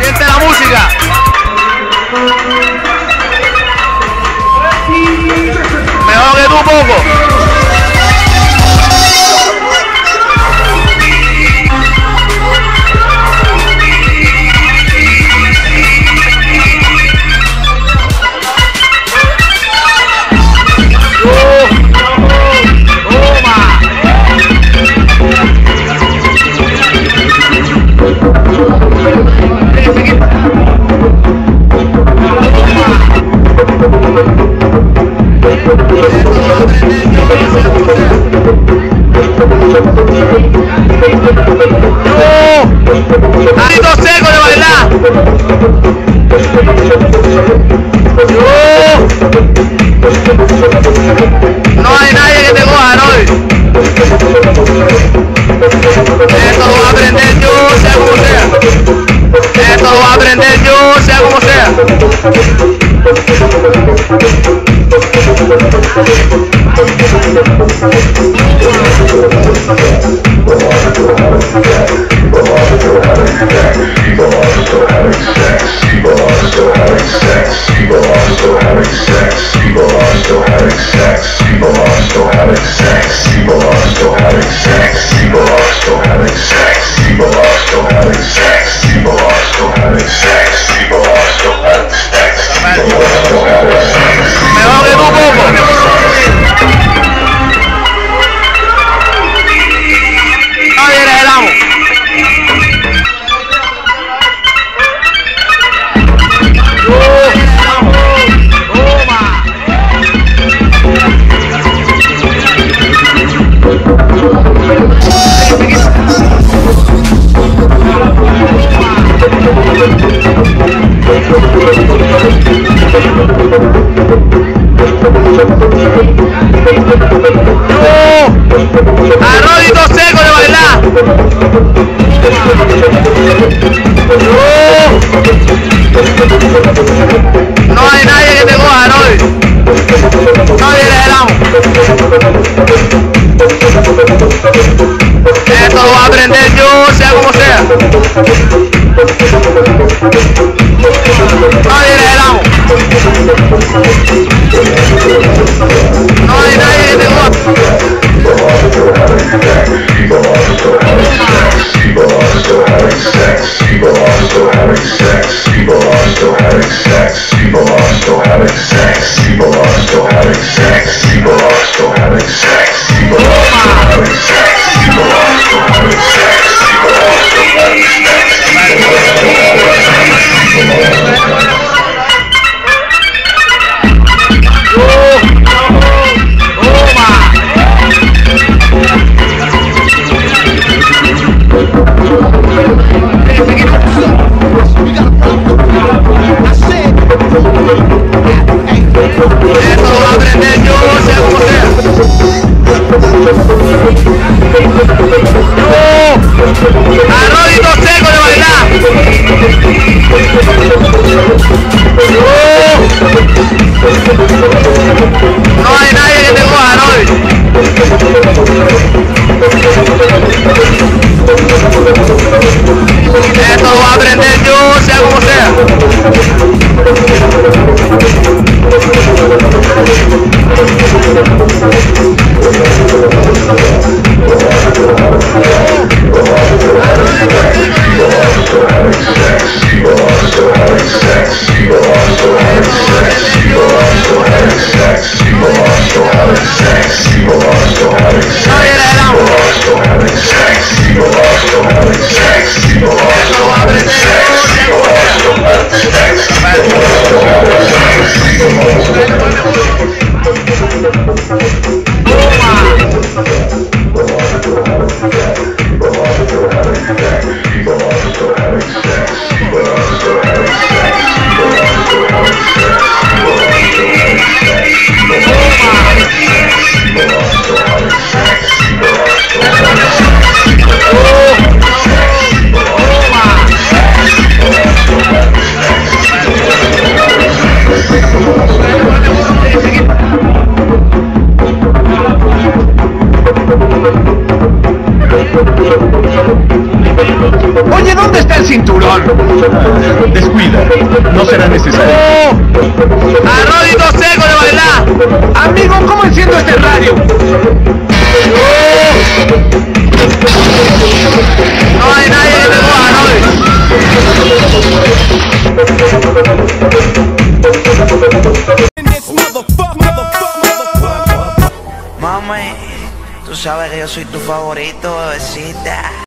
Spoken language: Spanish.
Siente la música. Mejor que tú poco. Yo, People are still having sex. People Oye, ¿dónde está el cinturón? Descuida, no será necesario. Arrodito seco de bailar. Amigo, ¿cómo enciendo este radio? No hay nadie que te sabes que yo soy tu favorito, bebecita.